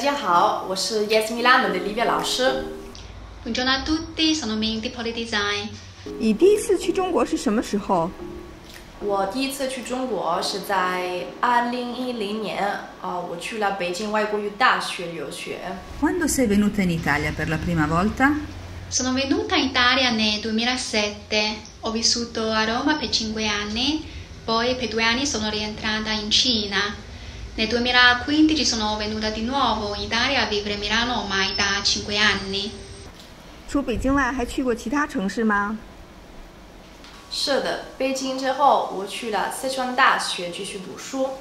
家好，我是 Yes Milano 的 Livia 老师。 Buongiorno a tutti, sono Ming di Polydesign. 你第一次去中国是什么时候？我第一次去中国是在二零一零年，啊、我去了北京外国语大学留学。 Quando sei venuta in Italia per la prima volta? Sono venuta in Italia nel 2007, ho vissuto a Roma per 5 anni, poi per due anni sono rientrata in Cina. Nel 2015 sono venuta di nuovo in Italia a vivere a Milano ormai da 5 anni. 除北京外，还去过其他城市吗？是的，北京之后，我去了四川大学继续读书。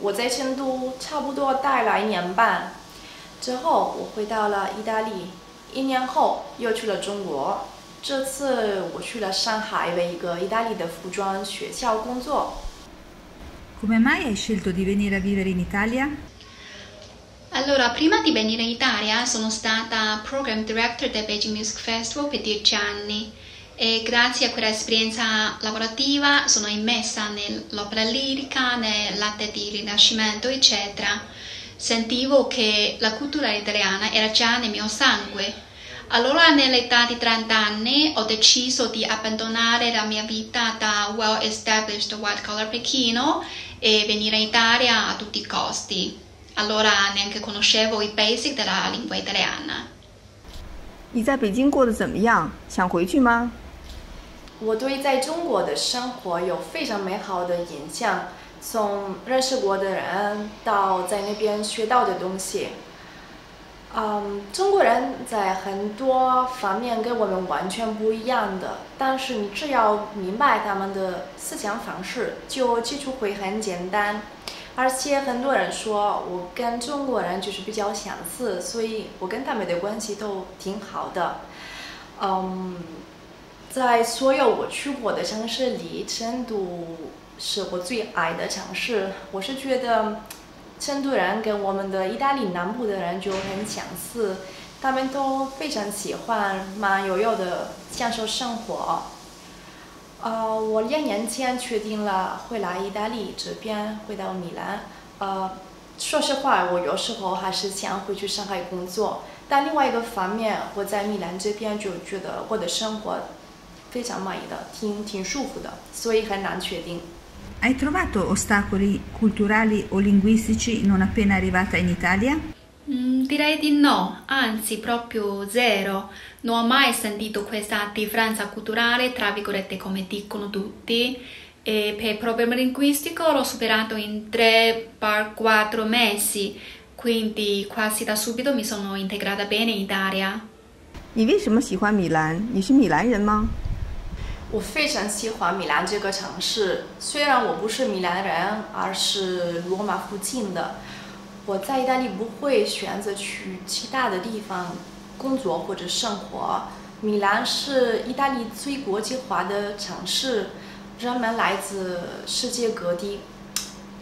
我在成都差不多待了一年半，之后我回到了意大利，一年后又去了中国。这次我去了上海的一个意大利的服装学校工作。Come mai hai scelto di venire a vivere in Italia? Allora, prima di venire in Italia sono stata Program Director del Beijing Music Festival per 10 anni e grazie a quella esperienza lavorativa sono immessa nell'opera lirica, nell'arte di rinascimento, eccetera. Sentivo che la cultura italiana era già nel mio sangue. Allora, nell'età di 30 anni, ho deciso di abbandonare la mia vita da well-established white-collar pechino e venire in Italia a tutti i costi. Allora neanche conoscevo i basic della lingua italiana. 你在北京过得怎么样？想回去吗？我对在中国的生活有非常美好的印象，从认识过的人到在那边学到的东西。 嗯，中国人在很多方面跟我们完全不一样的，但是你只要明白他们的思想方式，就基础会很简单。而且很多人说我跟中国人就是比较相似，所以我跟他们的关系都挺好的。嗯，在所有我去过的城市里，成都是我最爱的城市。我是觉得成都人跟我们的意大利南部的人就很相似，他们都非常喜欢慢悠悠的享受生活。呃，我两年前确定了会来意大利这边，回到米兰。呃，说实话，我有时候还是想回去上海工作，但另外一个方面，我在米兰这边就觉得我的生活非常满意的，挺挺舒服的，所以很难确定。Hai trovato ostacoli culturali o linguistici non appena arrivata in Italia? Mm, direi di no, anzi proprio zero. Non ho mai sentito questa differenza culturale, tra virgolette, come dicono tutti. E per il problema linguistico l'ho superato in 3-4 mesi, quindi quasi da subito mi sono integrata bene in Italia. 你为什么喜欢米兰？你是米兰人吗？ 我非常喜欢米兰这个城市，虽然我不是米兰人，而是罗马附近的。我在意大利不会选择去其他的地方工作或者生活。米兰是意大利最国际化的城市，人们来自世界各地，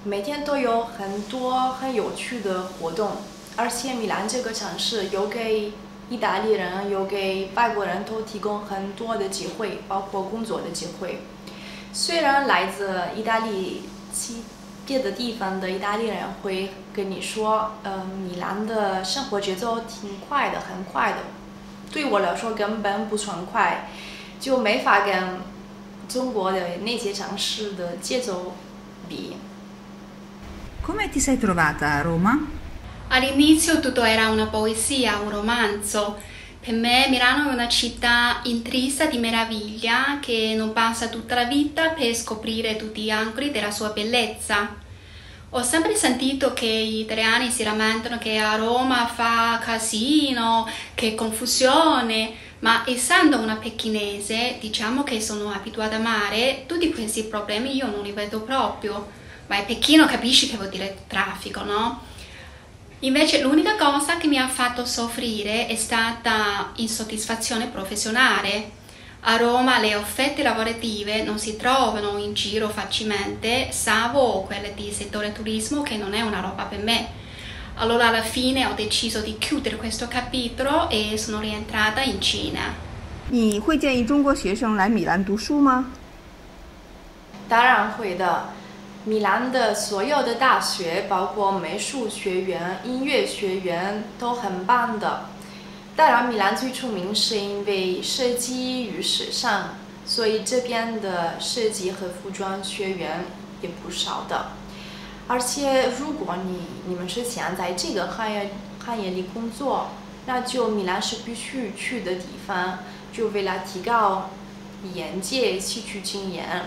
每天都有很多很有趣的活动。而且米兰这个城市有给意大利人、有给外国人都提供很多的机会，包括工作的机会。虽然来自意大利其别的地方的意大利人会跟你说，呃，米兰的生活节奏挺快的，很快的。对我来说根本不算快，就没法跟中国的那些城市的节奏比。Come ti sei trovata a Roma? All'inizio tutto era una poesia, un romanzo. Per me Milano è una città intrisa di meraviglia che non passa tutta la vita per scoprire tutti gli angoli della sua bellezza. Ho sempre sentito che gli italiani si lamentano che a Roma fa casino, che confusione, ma essendo una pechinese, diciamo che sono abituata a mare, tutti questi problemi io non li vedo proprio. Ma a Pechino capisci che vuol dire traffico, no? Invece l'unica cosa che mi ha fatto soffrire è stata insoddisfazione professionale. A Roma le offerte lavorative non si trovano in giro facilmente, salvo quelle di settore turismo che non è una roba per me. Allora alla fine ho deciso di chiudere questo capitolo e sono rientrata in Cina. 你会建议中国学生来米兰读书吗？当然会的。 米兰的所有的大学，包括美术学院、音乐学院，都很棒的。当然，米兰最出名是因为设计与时尚，所以这边的设计和服装学院也不少的。而且，如果你你们是想在这个行业行业里工作，那就米兰是必须去的地方，就为了提高眼界、吸取经验。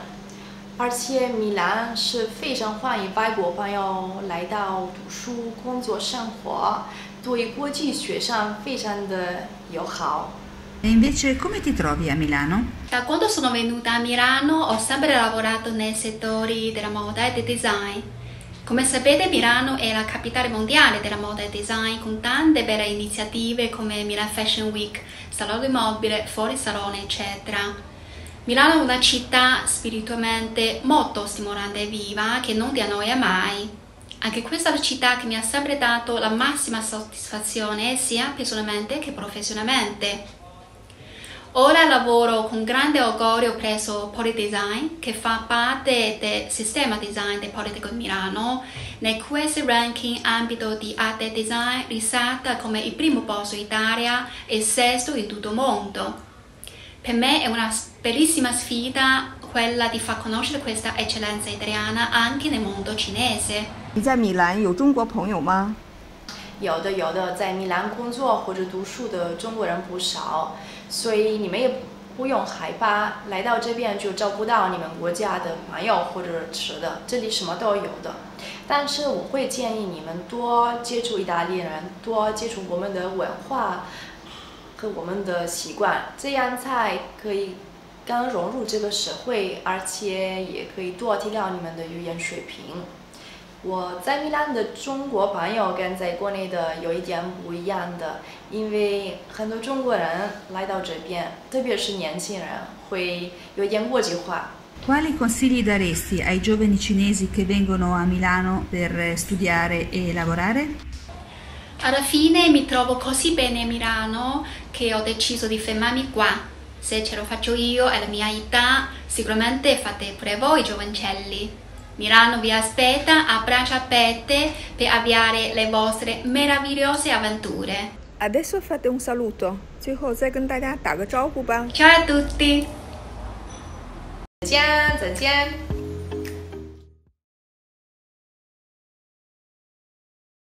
而且米兰是非常欢迎外国朋友来到读书、工作、生活，对国际学生非常的友好。E invece come ti trovi a Milano? Da quando sono venuta a Milano ho sempre lavorato nei settori della moda e del design. Come sapete Milano è la capitale mondiale della moda e design con tante belle iniziative come Milan Fashion Week, Salone Mobile, Fuori Salone eccetera. Milano è una città spiritualmente molto stimolante e viva che non ti annoia mai. Anche questa è la città che mi ha sempre dato la massima soddisfazione sia personalmente che professionalmente. Ora lavoro con grande orgoglio presso Polydesign che fa parte del sistema design del Politecnico di Milano. Nel QS ranking ambito di arte e design risalta come il primo posto in Italia e il sesto in tutto il mondo. Per me è una bellissima sfida quella di far conoscere questa eccellenza italiana anche nel mondo cinese. 你在米兰有中国朋友吗？有的，有的，在米兰工作或者读书的中国人不少，所以你们也不用害怕来到这边就找不到你们国家的朋友或者吃的，这里什么都有的。但是我会建议你们多接触意大利人，多接触我们的文化。和我们的习惯，这样才可以更融入这个社会，而且也可以多提高你们的语言水平。我在米兰的中国朋友跟在国内的有一点不一样的，因为很多中国人来到这边，特别是年轻人，会有点国际化。Quali consigli daresti ai giovani cinesi che vengono a Milano per studiare e lavorare? Alla fine mi trovo così bene a Milano che ho deciso di fermarmi qua. Se ce lo faccio io alla mia età, sicuramente fate pure voi giovancelli. Milano vi aspetta a braccia aperte per avviare le vostre meravigliose avventure. Adesso fate un saluto，最后再跟大家打个招呼吧。 Ciao a tutti! 再见，再见。